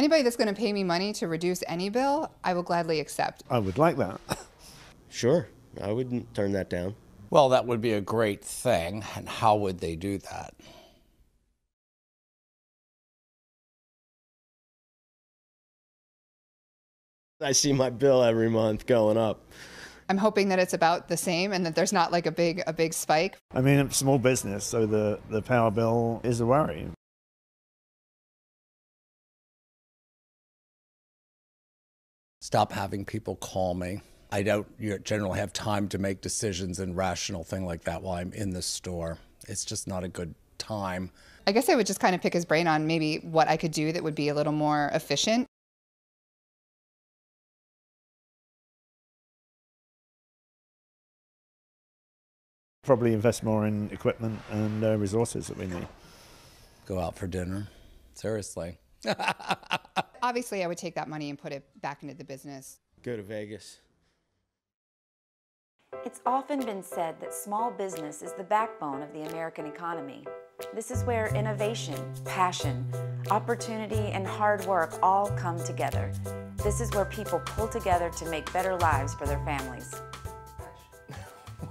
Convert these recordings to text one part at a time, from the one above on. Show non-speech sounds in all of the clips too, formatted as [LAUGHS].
Anybody that's going to pay me money to reduce any bill, I will gladly accept. I would like that. [LAUGHS] Sure, I wouldn't turn that down. Well, that would be a great thing. And how would they do that? I see my bill every month going up. I'm hoping that it's about the same and that there's not like a big a big spike. I mean, it's a small business, so the, the power bill is a worry. Stop having people call me. I don't generally have time to make decisions and rational thing like that while I'm in the store. It's just not a good time. I guess I would just kind of pick his brain on maybe what I could do that would be a little more efficient. Probably invest more in equipment and uh, resources that we need. Go out for dinner. Seriously. [LAUGHS] Obviously, I would take that money and put it back into the business. Go to Vegas. It's often been said that small business is the backbone of the American economy. This is where innovation, passion, opportunity, and hard work all come together. This is where people pull together to make better lives for their families. [LAUGHS]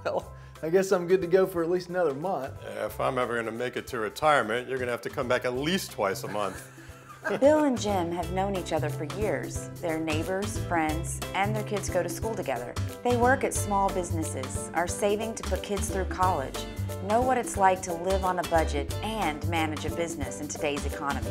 Well, I guess I'm good to go for at least another month. If I'm ever going to make it to retirement, you're going to have to come back at least twice a month. Bill and Jim have known each other for years. They're neighbors, friends, and their kids go to school together. They work at small businesses, are saving to put kids through college, know what it's like to live on a budget and manage a business in today's economy.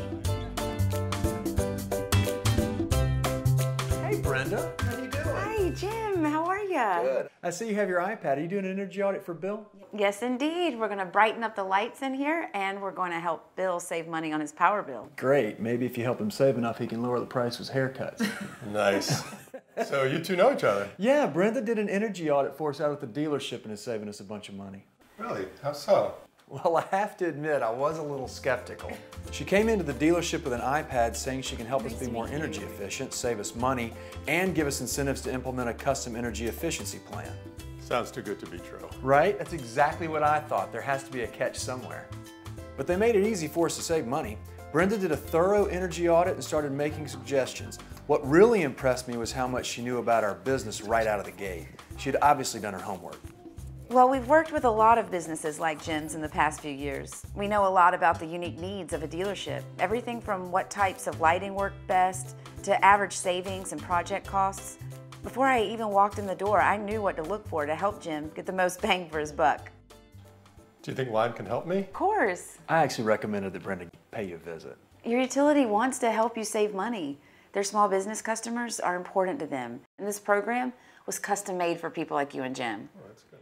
Hey, Brenda. How are you doing? Hi, Jim. How are you? Good. I see you have your iPad. Are you doing an energy audit for Bill? Yes, indeed. We're going to brighten up the lights in here, and we're going to help Bill save money on his power bill. Great. Maybe if you help him save enough, he can lower the price of his haircuts. [LAUGHS] nice. So you two know each other? yeah, Brenda did an energy audit for us out at the dealership and is saving us a bunch of money. Really? How so? Well, I have to admit, I was a little skeptical. She came into the dealership with an iPad saying she can help us be more energy efficient, save us money, and give us incentives to implement a custom energy efficiency plan. Sounds too good to be true. Right? That's exactly what I thought. There has to be a catch somewhere. But they made it easy for us to save money. Brenda did a thorough energy audit and started making suggestions. What really impressed me was how much she knew about our business right out of the gate. She had obviously done her homework. Well, we've worked with a lot of businesses like Jim's in the past few years. We know a lot about the unique needs of a dealership. Everything from what types of lighting work best to average savings and project costs. Before I even walked in the door, I knew what to look for to help Jim get the most bang for his buck. Do you think Lime can help me? Of course. I actually recommended that Brenda pay you a visit. Your utility wants to help you save money. Their small business customers are important to them. And this program was custom made for people like you and Jim. Oh, that's good.